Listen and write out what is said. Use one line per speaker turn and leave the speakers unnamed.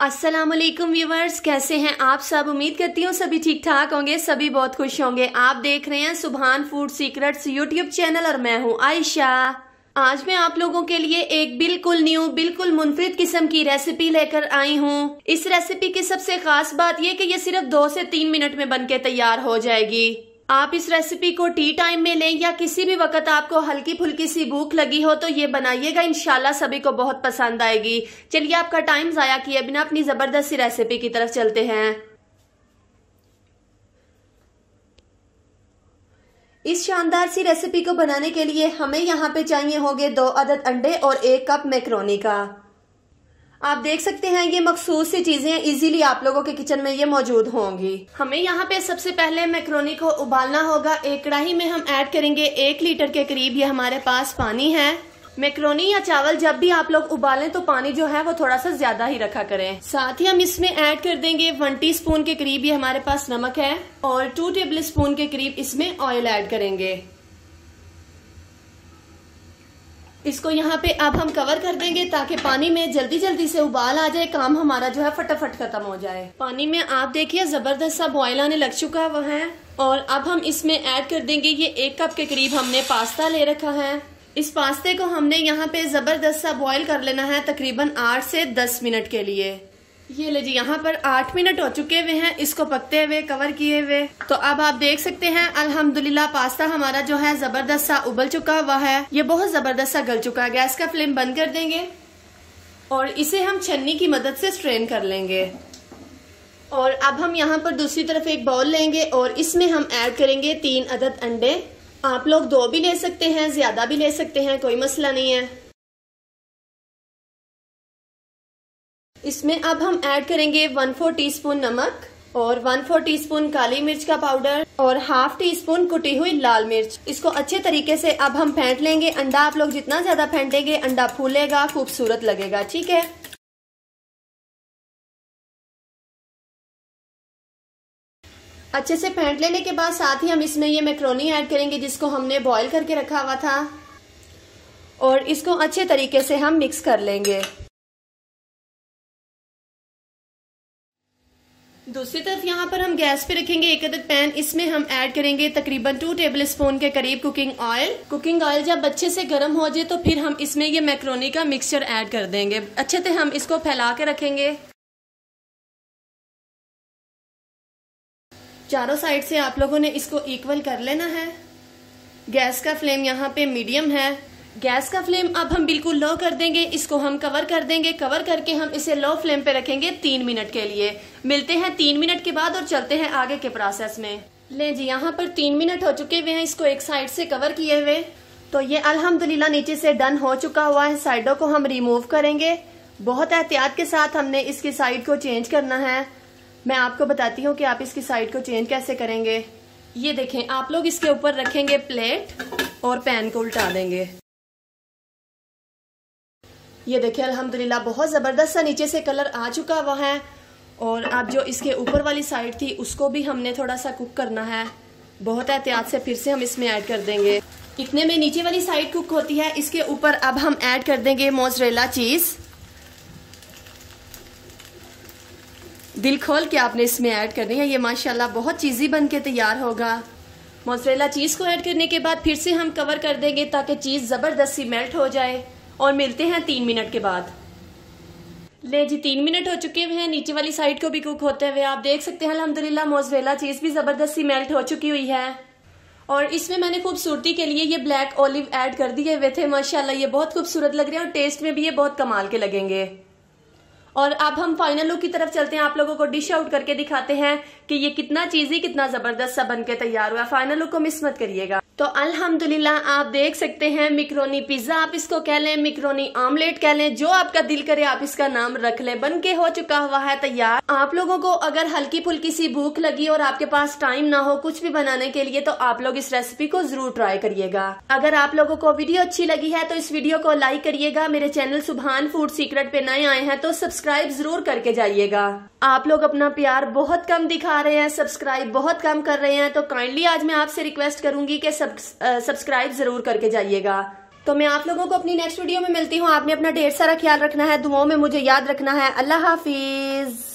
वालेकुम व्यूवर्स, कैसे हैं आप सब? उम्मीद करती हूँ सभी ठीक ठाक होंगे, सभी बहुत खुश होंगे। आप देख रहे हैं सुबहान फ़ूड सीक्रेट्स यूट्यूब चैनल और मैं हूँ आयशा। आज मैं आप लोगों के लिए एक बिल्कुल न्यू बिल्कुल मुनफरद किस्म की रेसिपी लेकर आई हूँ। इस रेसिपी की सबसे खास बात यह कि ये सिर्फ़ दो से तीन मिनट में बनके तैयार हो जाएगी। आप इस रेसिपी को टी टाइम में लें या किसी भी वक्त आपको हल्की फुल्की सी भूख लगी हो तो ये बनाइएगा। इनशाला सभी को बहुत पसंद आएगी। चलिए, आपका टाइम जाया किए बिना अपनी ज़बरदस्त सी रेसिपी की तरफ़ चलते हैं। इस शानदार सी रेसिपी को बनाने के लिए हमें यहाँ पे चाहिए होंगे दो अदद अंडे और एक कप मैक्रोनी का। आप देख सकते हैं, ये मखसूस सी चीज़ें इजीली आप लोगों के किचन में ये मौजूद होंगी। हमें यहाँ पे सबसे पहले मैक्रोनी को उबालना होगा। एक कढ़ाई में हम ऐड करेंगे एक लीटर के करीब, ये हमारे पास पानी है। मैक्रोनी या चावल जब भी आप लोग उबालें तो पानी जो है वो थोड़ा सा ज़्यादा ही रखा करें। साथ ही हम इसमें ऐड कर देंगे वन टी स्पून के करीब, ये हमारे पास नमक है। और टू टेबल स्पून के करीब इसमें ऑयल ऐड करेंगे। इसको यहाँ पे अब हम कवर कर देंगे ताकि पानी में जल्दी जल्दी से उबाल आ जाए, काम हमारा जो है फटाफट खत्म हो जाए। पानी में आप देखिए, ज़बरदस्त सा बॉयल आने लग चुका हुआ है और अब हम इसमें ऐड कर देंगे, ये एक कप के करीब हमने पास्ता ले रखा है। इस पास्ते को हमने यहाँ पे ज़बरदस्त सा बॉईल कर लेना है तकरीबन आठ से दस मिनट के लिए। ये ले जी, यहाँ पर आठ मिनट हो चुके हुए हैं, इसको पकते हुए कवर किए हुए। तो अब आप देख सकते हैं, अल्हम्दुलिल्लाह, पास्ता हमारा जो है, ज़बरदस्त सा उबल चुका हुआ है। ये बहुत ज़बरदस्त सा गल चुका है गैस का फ्लेम बंद कर देंगे और इसे हम छन्नी की मदद से स्ट्रेन कर लेंगे। और अब हम यहाँ पर दूसरी तरफ़ एक बाउल लेंगे और इसमें हम ऐड करेंगे तीन अदद अंडे। आप लोग दो भी ले सकते हैं, ज़्यादा भी ले सकते हैं, कोई मसला नहीं है। इसमें अब हम ऐड करेंगे वन फोर टी नमक और वन फोर टी काली मिर्च का पाउडर और हाफ़ टी स्पून कुटी हुई लाल मिर्च। इसको अच्छे तरीके से अब हम फेंट लेंगे। अंडा आप लोग जितना ज़्यादा फेंटेंगे, अंडा फूलेगा, खूबसूरत लगेगा, ठीक है? अच्छे से फेंट लेने के बाद साथ ही हम इसमें ये मैक्रोनी ऐड करेंगे, जिसको हमने बॉईल करके रखा हुआ था। और इसको अच्छे तरीके से हम मिक्स कर लेंगे। दूसरी तरफ़ यहाँ पर हम गैस पे रखेंगे एक अदद पैन। इसमें हम ऐड करेंगे तकरीबन टू टेबल स्पून के करीब कुकिंग ऑयल कुकिंग ऑयल जब अच्छे से गर्म हो जाए तो फिर हम इसमें ये मैक्रोनी का मिक्सचर ऐड कर देंगे। अच्छे से हम इसको फैला के रखेंगे। चारों साइड से आप लोगों ने इसको इक्वल कर लेना है। गैस का फ्लेम यहाँ पे मीडियम है। गैस का फ्लेम अब हम बिल्कुल लो कर देंगे, इसको हम कवर कर देंगे, कवर करके हम इसे लो फ्लेम पे रखेंगे तीन मिनट के लिए। मिलते हैं तीन मिनट के बाद और चलते हैं आगे के प्रोसेस में। ले जी, यहाँ पर तीन मिनट हो चुके हुए हैं, इसको एक साइड से कवर किए हुए। तो ये अल्हम्दुलिल्लाह नीचे से डन हो चुका हुआ है साइडों को हम रिमूव करेंगे। बहुत एहतियात के साथ हमने इसकी साइड को चेंज करना है। मैं आपको बताती हूँ कि आप इसकी साइड को चेंज कैसे करेंगे। ये देखें, आप लोग इसके ऊपर रखेंगे प्लेट और पैन को उल्टा देंगे। ये देखिए, अल्हम्दुलिल्लाह, बहुत ज़बरदस्त सा नीचे से कलर आ चुका हुआ है। और अब जो इसके ऊपर वाली साइड थी, उसको भी हमने थोड़ा सा कुक करना है। बहुत एहतियात से फिर से हम इसमें ऐड कर देंगे। इतने में नीचे वाली साइड कुक होती है, इसके ऊपर अब हम ऐड कर देंगे मोजरेला चीज़। दिल खोल के आपने इसमें ऐड करनी है। ये माशाल्लाह बहुत चीज़ी बन के तैयार होगा। मोजरेला चीज़ को ऐड करने के बाद फिर से हम कवर कर देंगे ताकि चीज़ ज़बरदस्ती मेल्ट हो जाए। और मिलते हैं तीन मिनट के बाद। ले जी, तीन मिनट हो चुके हुए हैं। नीचे वाली साइड को भी कुक होते हुए आप देख सकते हैं अलहमदिल्ला मोजवेला चीज़ भी ज़बरदस्ती मेल्ट हो चुकी हुई है। और इसमें मैंने खूबसूरती के लिए ये ब्लैक ऑलिव ऐड कर दिए हुए थे, माशाल्लाह, ये बहुत खूबसूरत लग रहे हैं और टेस्ट में भी ये बहुत कमाल के लगेंगे। और अब हम फाइनल लुक की तरफ़ चलते हैं। आप लोगों को डिश आउट करके दिखाते हैं कि ये कितना चीजी कितना ज़बरदस्त सा बन के तैयार हुआ। फाइनल लुक को मिस मत करिएगा। तो अल्हम्दुलिल्लाह, आप देख सकते हैं मिक्रोनी पिज्जा, आप इसको कह लें मिक्रोनी ऑमलेट कह लें, जो आपका दिल करे, आप इसका नाम रख लें। बन के हो चुका हुआ है तैयार। आप लोगों को अगर हल्की फुल्की सी भूख लगी और आपके पास टाइम ना हो कुछ भी बनाने के लिए तो आप लोग इस रेसिपी को ज़रूर ट्राई करिएगा। अगर आप लोगों को वीडियो अच्छी लगी है तो इस वीडियो को लाइक करिएगा। मेरे चैनल सुबहान फ़ूड सीक्रेट पे नए आए हैं तो सब्सक्राइब ज़रूर करके जाइएगा। आप लोग अपना प्यार बहुत कम दिखा रहे हैं सब्सक्राइब बहुत कम कर रहे हैं तो काइंडली आज मैं आपसे रिक्वेस्ट करूँगी कि सब्सक्राइब ज़रूर करके जाइएगा। तो मैं आप लोगों को अपनी नेक्स्ट वीडियो में मिलती हूँ। आपने अपना ढेर सारा ख्याल रखना है, दुआओं में मुझे याद रखना है। अल्लाह हाफिज।